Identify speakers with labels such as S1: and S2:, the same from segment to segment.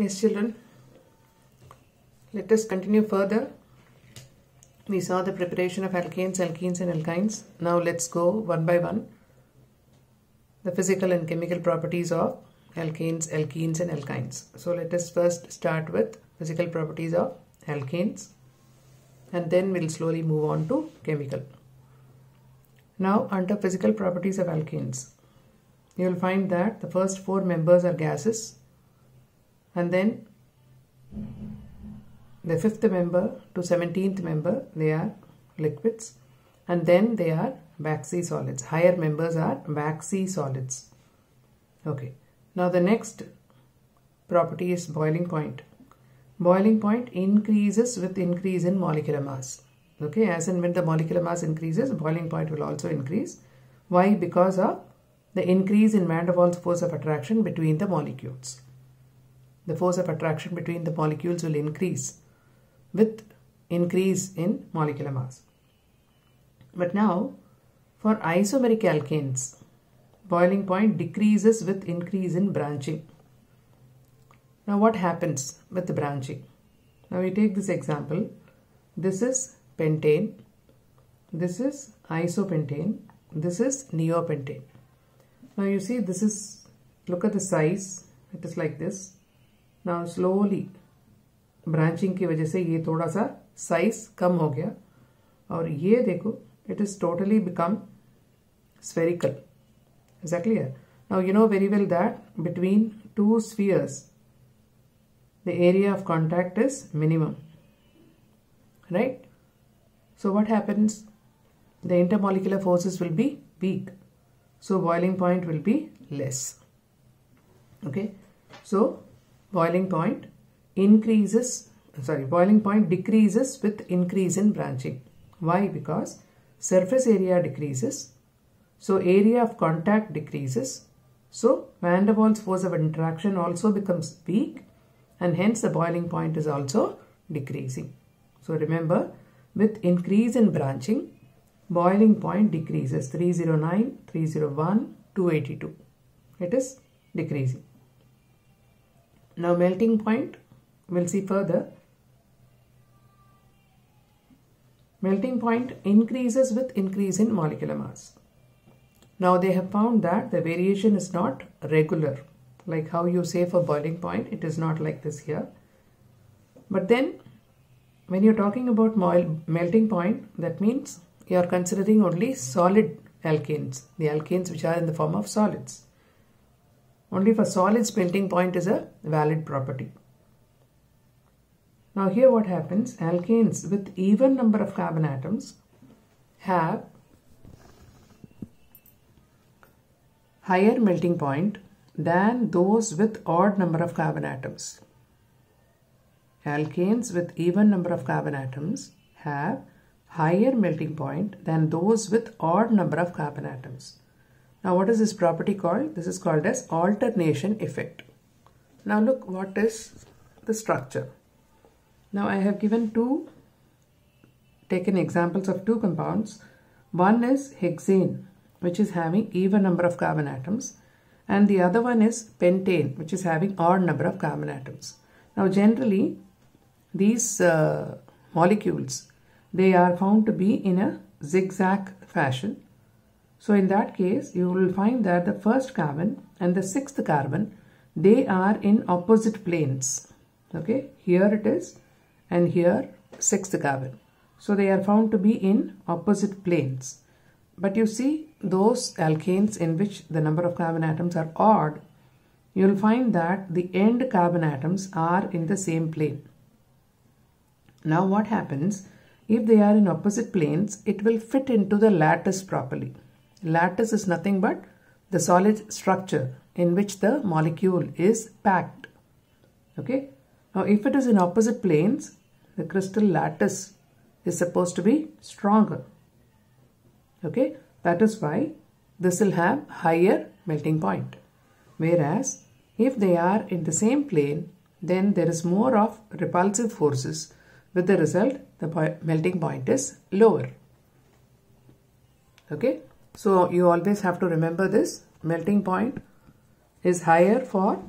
S1: Yes, children. Let us continue further. We saw the preparation of alkanes, alkenes, and alkynes. Now let's go one by one. The physical and chemical properties of alkanes, alkenes, and alkynes. So let us first start with physical properties of alkanes, and then we'll slowly move on to chemical. Now, under physical properties of alkanes, you will find that the first four members are gases and then the fifth member to 17th member they are liquids. And then they are waxy solids. Higher members are waxy solids. Okay. Now the next property is boiling point. Boiling point increases with increase in molecular mass. Okay. As and when the molecular mass increases boiling point will also increase. Why? Because of the increase in van der Waals force of attraction between the molecules the force of attraction between the molecules will increase with increase in molecular mass. But now for isomeric alkanes, boiling point decreases with increase in branching. Now what happens with the branching? Now we take this example. This is pentane. This is isopentane. This is neopentane. Now you see this is, look at the size. It is like this now slowly branching की वजह से ये थोड़ा सा size कम हो गया। और ये देखो it is totally become spherical exactly now you know very well that between two spheres the area of contact is minimum right so what happens the intermolecular forces will be weak so boiling point will be less okay so boiling point increases sorry boiling point decreases with increase in branching. Why? Because surface area decreases so area of contact decreases so van der Waals force of interaction also becomes weak and hence the boiling point is also decreasing. So remember with increase in branching boiling point decreases. 309 301 282 it is decreasing now melting point, we'll see further. Melting point increases with increase in molecular mass. Now they have found that the variation is not regular. Like how you say for boiling point, it is not like this here. But then when you're talking about melting point, that means you are considering only solid alkanes, the alkanes which are in the form of solids. Only for solids melting point is a valid property. Now here what happens, alkanes with even number of carbon atoms have higher melting point than those with odd number of carbon atoms. Alkanes with even number of carbon atoms have higher melting point than those with odd number of carbon atoms. Now what is this property called? This is called as alternation effect. Now look what is the structure. Now I have given two, taken examples of two compounds. One is hexane which is having even number of carbon atoms and the other one is pentane which is having odd number of carbon atoms. Now generally these uh, molecules they are found to be in a zigzag fashion so in that case, you will find that the first carbon and the sixth carbon, they are in opposite planes. Okay, here it is and here sixth carbon. So they are found to be in opposite planes. But you see those alkanes in which the number of carbon atoms are odd, you will find that the end carbon atoms are in the same plane. Now what happens? If they are in opposite planes, it will fit into the lattice properly. Lattice is nothing but the solid structure in which the molecule is packed. Okay. Now if it is in opposite planes, the crystal lattice is supposed to be stronger. Okay. That is why this will have higher melting point. Whereas if they are in the same plane, then there is more of repulsive forces. With the result, the melting point is lower. Okay. So you always have to remember this melting point is higher for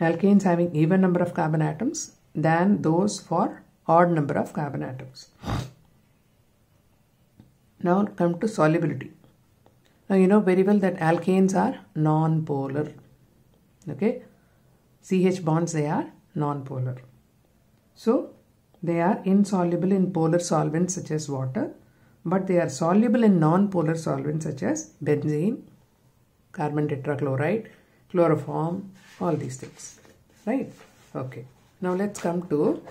S1: alkanes having even number of carbon atoms than those for odd number of carbon atoms. Now come to solubility. Now you know very well that alkanes are non-polar. Okay. CH bonds they are non-polar. So they are insoluble in polar solvents such as water but they are soluble in non-polar solvents such as benzene, carbon tetrachloride, chloroform, all these things. Right? Okay. Now let's come to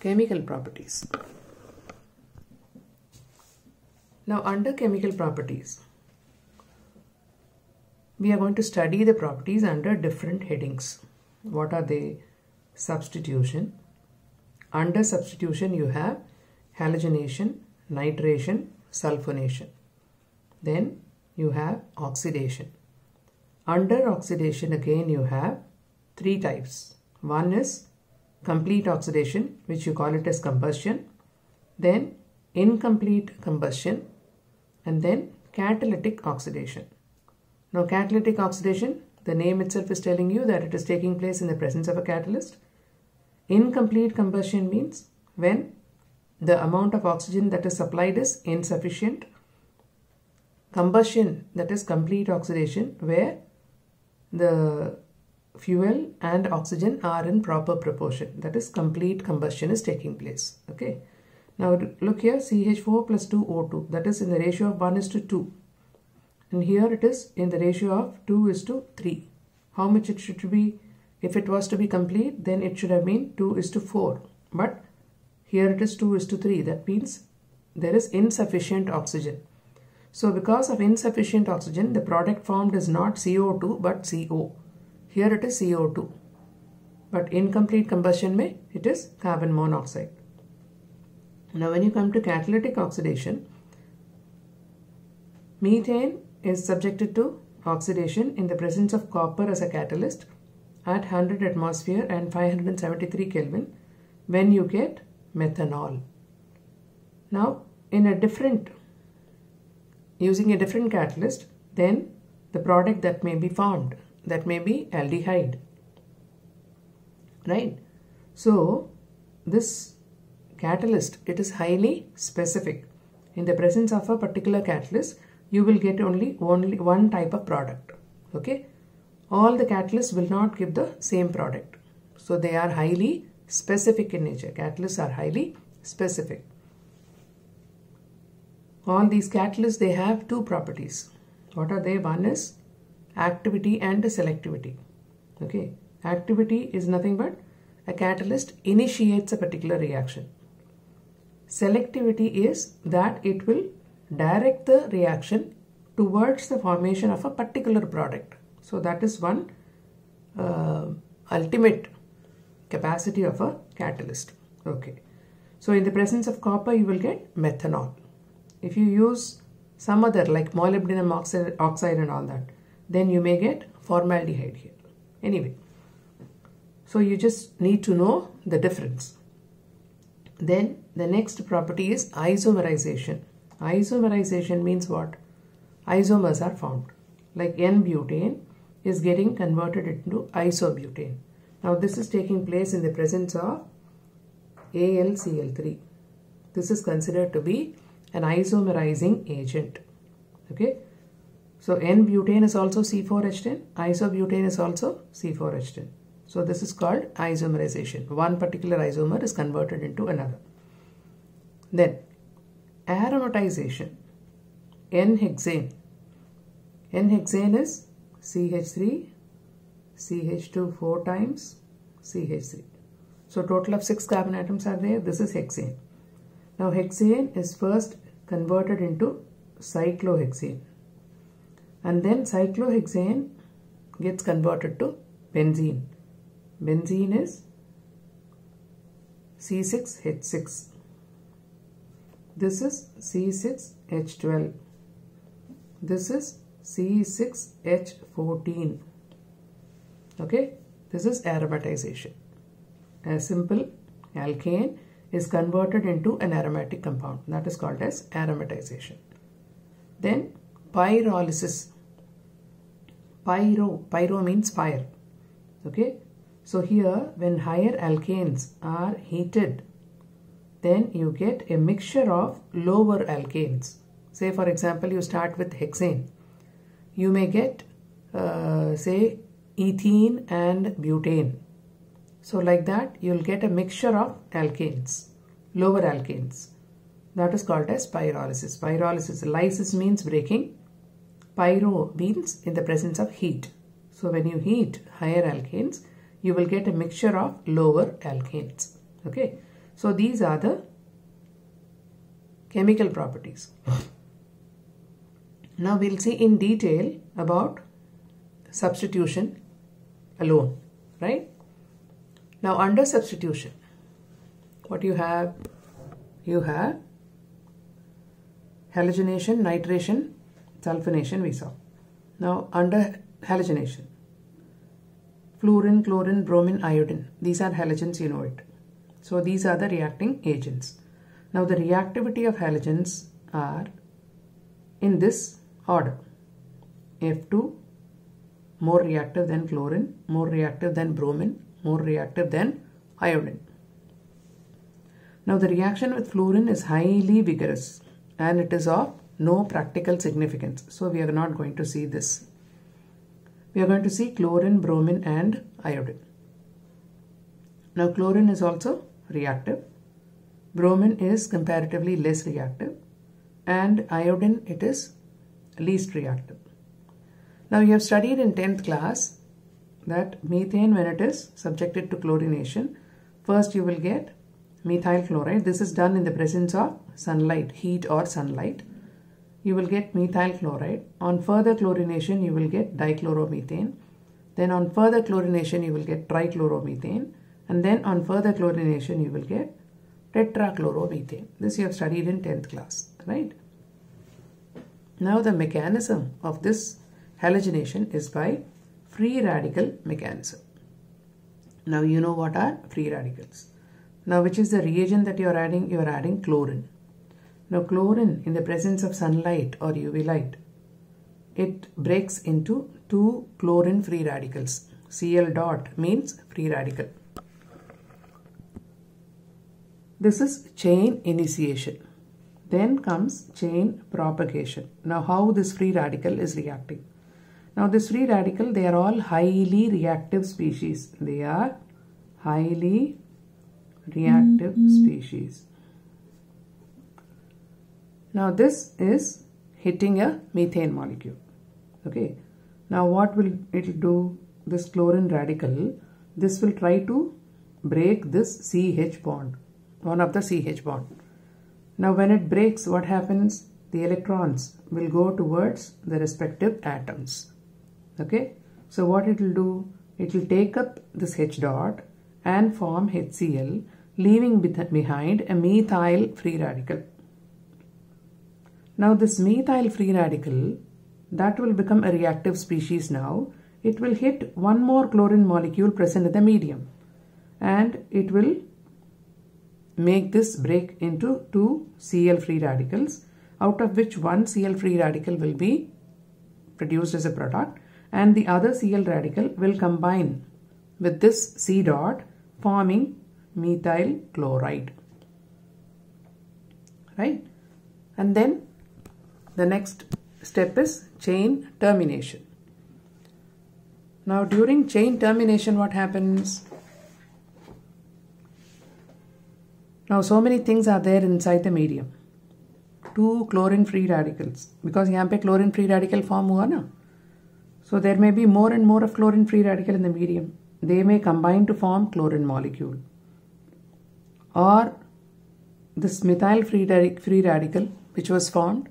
S1: chemical properties. Now under chemical properties, we are going to study the properties under different headings. What are they? Substitution. Under substitution you have halogenation, nitration, sulfonation. Then you have oxidation. Under oxidation again you have three types. One is complete oxidation which you call it as combustion. Then incomplete combustion and then catalytic oxidation. Now catalytic oxidation, the name itself is telling you that it is taking place in the presence of a catalyst. Incomplete combustion means when the amount of oxygen that is supplied is insufficient. Combustion, that is complete oxidation, where the fuel and oxygen are in proper proportion. That is complete combustion is taking place. Okay. Now look here CH4 plus 2O2 that is in the ratio of 1 is to 2 and here it is in the ratio of 2 is to 3. How much it should be if it was to be complete then it should have been 2 is to 4 but here it is 2 is to 3. That means there is insufficient oxygen. So because of insufficient oxygen, the product formed is not CO2 but CO. Here it is CO2. But incomplete combustion may it is carbon monoxide. Now when you come to catalytic oxidation, methane is subjected to oxidation in the presence of copper as a catalyst at 100 atmosphere and 573 Kelvin when you get methanol. Now, in a different, using a different catalyst, then the product that may be formed, that may be aldehyde. Right? So, this catalyst, it is highly specific. In the presence of a particular catalyst, you will get only, only one type of product. Okay? All the catalysts will not give the same product. So, they are highly specific in nature. Catalysts are highly specific. All these catalysts, they have two properties. What are they? One is activity and selectivity. Okay. Activity is nothing but a catalyst initiates a particular reaction. Selectivity is that it will direct the reaction towards the formation of a particular product. So that is one uh, ultimate capacity of a catalyst. Okay. So in the presence of copper, you will get methanol. If you use some other like molybdenum oxide, and all that, then you may get formaldehyde here. Anyway, so you just need to know the difference. Then the next property is isomerization. Isomerization means what? Isomers are formed. Like N-butane is getting converted into isobutane. Now this is taking place in the presence of AlCl3. This is considered to be an isomerizing agent. Okay. So N-butane is also C4H10, isobutane is also C4H10. So this is called isomerization. One particular isomer is converted into another. Then aromatization. N-hexane. N-hexane is CH3 CH2 4 times CH3. So total of 6 carbon atoms are there. This is hexane. Now hexane is first converted into cyclohexane. And then cyclohexane gets converted to benzene. Benzene is C6H6. This is C6H12. This is C6H14 okay this is aromatization a simple alkane is converted into an aromatic compound that is called as aromatization then pyrolysis pyro. Pyro means fire. Okay. So here when higher alkanes are heated then you get a mixture of lower alkanes. Say for example you start with hexane. You may get uh, say ethene and butane. So like that you'll get a mixture of alkanes, lower alkanes. That is called as pyrolysis. Pyrolysis, lysis means breaking. Pyro means in the presence of heat. So when you heat higher alkanes, you will get a mixture of lower alkanes. Okay. So these are the chemical properties. Now we'll see in detail about substitution alone, right? Now under substitution, what you have? You have halogenation, nitration, sulfonation we saw. Now under halogenation, fluorine, chlorine, bromine, iodine. These are halogens, you know it. So these are the reacting agents. Now the reactivity of halogens are in this order. F2 more reactive than chlorine, more reactive than bromine, more reactive than iodine. Now the reaction with fluorine is highly vigorous and it is of no practical significance. So we are not going to see this. We are going to see chlorine, bromine and iodine. Now chlorine is also reactive. Bromine is comparatively less reactive and iodine it is least reactive. Now you have studied in 10th class that methane when it is subjected to chlorination first you will get methyl chloride. This is done in the presence of sunlight, heat or sunlight. You will get methyl chloride. On further chlorination, you will get dichloromethane. Then on further chlorination, you will get trichloromethane. And then on further chlorination, you will get tetrachloromethane. This you have studied in 10th class, right? Now the mechanism of this halogenation is by free radical mechanism. Now you know what are free radicals. Now which is the reagent that you are adding? You are adding chlorine. Now chlorine in the presence of sunlight or UV light, it breaks into two chlorine free radicals. Cl dot means free radical. This is chain initiation. Then comes chain propagation. Now how this free radical is reacting. Now this free radical, they are all highly reactive species. They are highly reactive mm-hmm. species. Now this is hitting a methane molecule. Okay. Now what will it do? This chlorine radical, this will try to break this CH bond, one of the CH bond. Now when it breaks, what happens? The electrons will go towards the respective atoms. Okay. So what it will do? It will take up this H dot and form HCl leaving behind a methyl free radical. Now this methyl free radical that will become a reactive species now. It will hit one more chlorine molecule present in the medium and it will make this break into two Cl free radicals out of which one Cl free radical will be produced as a product and the other Cl radical will combine with this C dot forming methyl chloride right and then the next step is chain termination now during chain termination what happens now so many things are there inside the medium two chlorine free radicals because यहाँ पे chlorine free radical form हुआ ना so there may be more and more of chlorine free radical in the medium they may combine to form chlorine molecule or this methyl free, free radical which was formed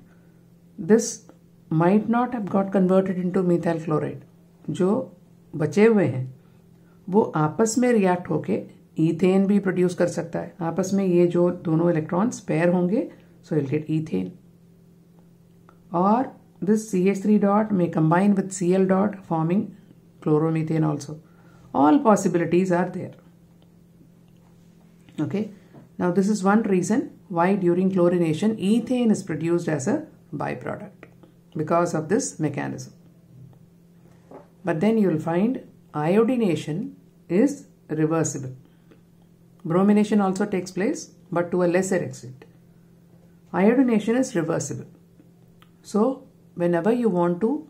S1: this might not have got converted into methyl chloride जो बचे हुए हैं वो आपस में react होके ethane भी produce कर सकता है आपस में ये जो दोनों इलेक्ट्रॉन्स पेयर होंगे सो विल गेट ईथेन और this CH3 dot may combine with Cl dot forming chloromethane also. All possibilities are there. Okay. Now this is one reason why during chlorination ethane is produced as a byproduct because of this mechanism. but then you will find iodination is reversible. Bromination also takes place but to a lesser extent. Iodination is reversible. So whenever you want to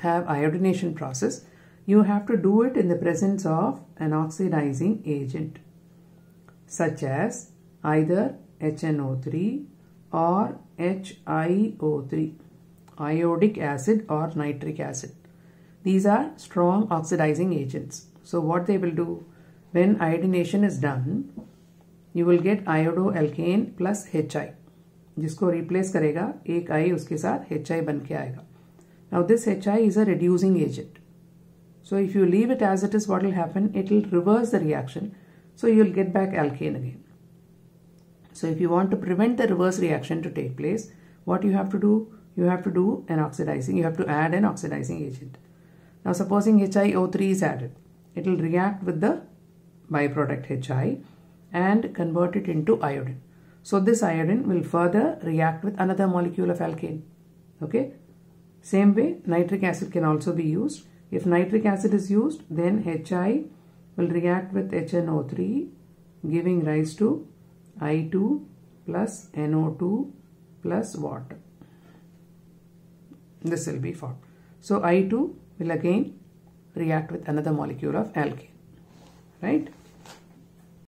S1: have iodination process, you have to do it in the presence of an oxidizing agent such as either HNO3 or HIO3, iodic acid or nitric acid. These are strong oxidizing agents. So what they will do, when iodination is done, you will get iodoalkane plus HI. जिसको replace करेगा, एक आई उसके साथ H I बन के आएगा। Now this H I is a reducing agent so if you leave it as it is what will happen it will reverse the reaction so you will get back alkane again so if you want to prevent the reverse reaction to take place what you have to do you have to do an oxidizing you have to add an oxidizing agent now supposing H I O three is add it will react with the by product H I and convert it into iodine So this iodine will further react with another molecule of alkane. Okay. Same way nitric acid can also be used. If nitric acid is used then HI will react with HNO3 giving rise to I2 plus NO2 plus water. This will be formed. So I2 will again react with another molecule of alkane. Right?